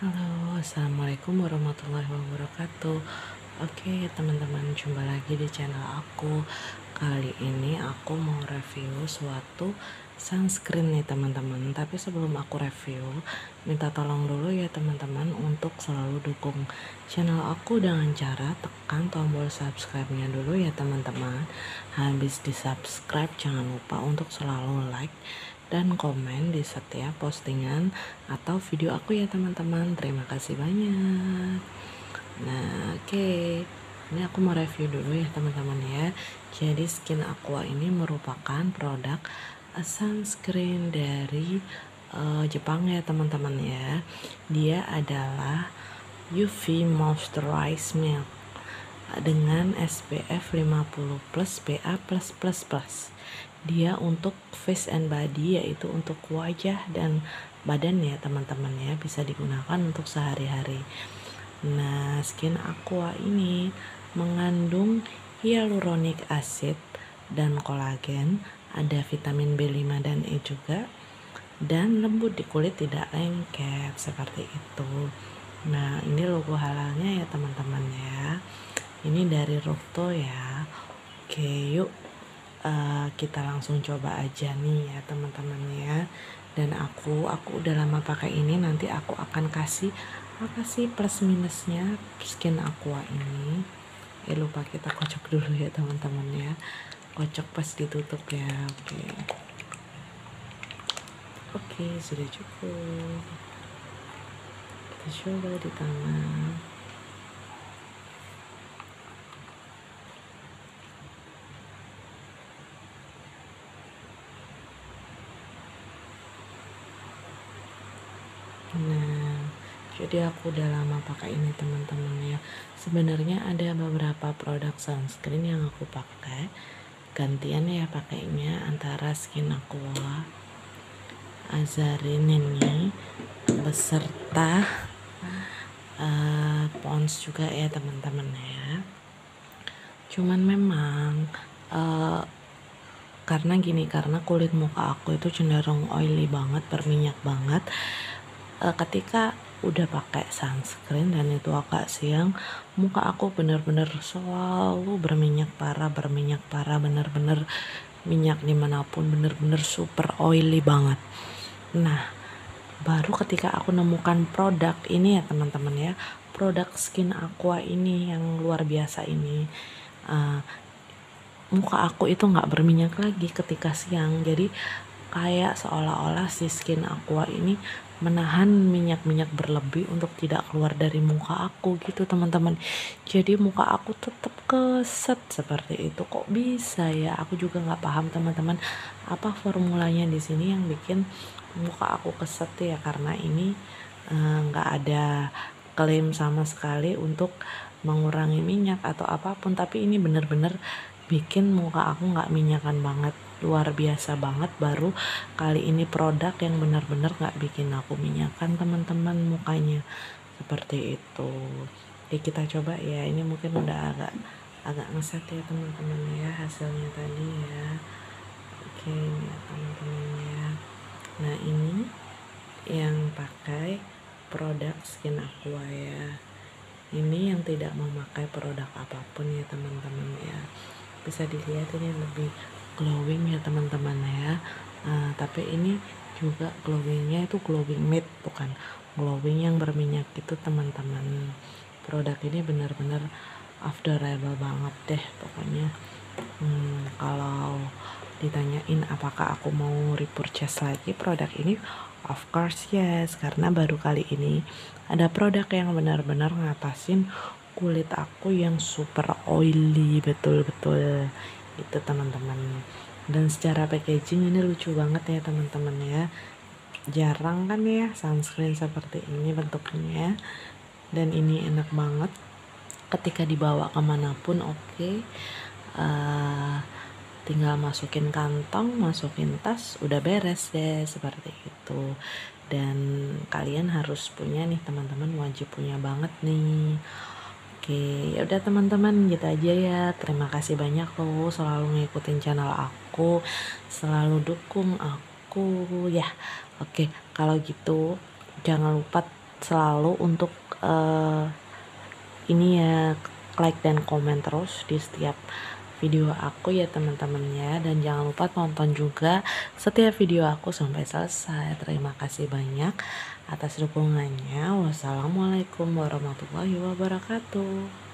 Halo, Assalamualaikum warahmatullahi wabarakatuh. Oke teman-teman, jumpa lagi di channel aku. Kali ini aku mau review suatu sunscreen nih teman-teman. Tapi sebelum aku review, minta tolong dulu ya teman-teman Untuk selalu dukung channel aku dengan cara tekan tombol subscribe-nya dulu ya teman-teman. Habis di subscribe, jangan lupa untuk selalu like dan komen di setiap postingan atau video aku ya teman-teman. Terima kasih banyak. Nah oke. Okay. ini aku mau review dulu ya teman-teman ya. Jadi skin aqua ini merupakan produk sunscreen dari uh, Jepang ya teman-teman ya. Dia adalah UV Moisturize Milk dengan SPF 50 plus PA plus plus plus dia untuk face and body yaitu untuk wajah dan badan ya teman-teman ya bisa digunakan untuk sehari-hari. Nah skin aqua ini mengandung hyaluronic acid dan kolagen ada vitamin B5 dan E juga dan lembut di kulit tidak lengket seperti itu. Nah ini logo halalnya ya teman-teman ya. Ini dari Rukto ya. Oke yuk uh, kita langsung coba aja nih ya teman-teman ya. Dan aku aku udah lama pakai ini nanti aku akan kasih apa sih plus minusnya skin aqua ini? Eh lupa kita kocok dulu ya teman-teman ya. Kocok pas ditutup ya oke. Okay. oke okay, sudah cukup. Kita coba di tangan Nah, jadi aku udah lama pakai ini teman-teman ya. Sebenarnya ada beberapa produk sunscreen yang aku pakai. Gantian ya pakainya antara Skin Aqua, Azarin ini beserta uh, Pons juga ya teman-teman ya. Cuman memang uh, karena gini karena kulit muka aku itu cenderung oily banget berminyak banget uh, ketika udah pakai sunscreen dan itu agak siang muka aku bener-bener selalu berminyak parah berminyak parah bener-bener minyak di mana pun bener-bener super oily banget. Nah baru ketika aku nemukan produk ini ya teman-teman ya produk skin aqua ini yang luar biasa ini uh, muka aku itu nggak berminyak lagi ketika siang. Jadi kayak seolah-olah si skin aqua ini menahan minyak-minyak berlebih untuk tidak keluar dari muka aku gitu teman-teman. Jadi muka aku tetap keset seperti itu. Kok bisa ya? Aku juga nggak paham teman-teman apa formulanya di sini yang bikin muka aku keset ya? Karena ini eh, nggak uh, ada klaim sama sekali untuk mengurangi minyak atau apa pun. Tapi ini bener-bener bikin muka aku nggak minyakan banget luar biasa banget. Baru kali ini produk yang benar-benar nggak bikin aku minyakan teman-teman mukanya. Seperti itu. Oke kita coba ya. Ini mungkin udah agak agak ngeset ya teman-teman ya hasilnya tadi ya. Oke ini ya teman-teman ya. Nah ini yang pakai produk skin aqua ya. Ini yang tidak memakai produk apa pun ya teman-teman ya. Bisa dilihat ini lebih glowing ya teman-teman ya. Uh, tapi ini juga glowingnya itu glowing matte bukan. Glowing yang berminyak itu teman-teman. Produk ini benar-benar afterable banget deh pokoknya. Hmm, kalau ditanyain apakah aku mau repurchase lagi produk ini of course yes karena baru kali ini ada produk yang benar-benar ngatasin kulit aku yang super oily betul-betul itu teman-teman dan secara packaging ini lucu banget ya teman-teman ya jarang kan ya sunscreen seperti ini bentuknya. Dan ini enak banget. Ketika dibawa ke mana pun oke. Okay. uh, eh, tinggal masukin kantong masukin tas udah beres deh seperti itu. Dan kalian harus punya nih teman-teman wajib punya banget nih Oke, ya udah teman-teman gitu aja ya. Terima kasih banyak loh selalu ngikutin channel aku, selalu dukung aku ya. Oke, kalau gitu jangan lupa selalu untuk uh, ini ya like dan komen terus di setiap video aku ya teman-temannya. Dan jangan lupa tonton juga setiap video aku sampai selesai. Terima kasih banyak atas dukungannya. Wassalamualaikum warahmatullahi wabarakatuh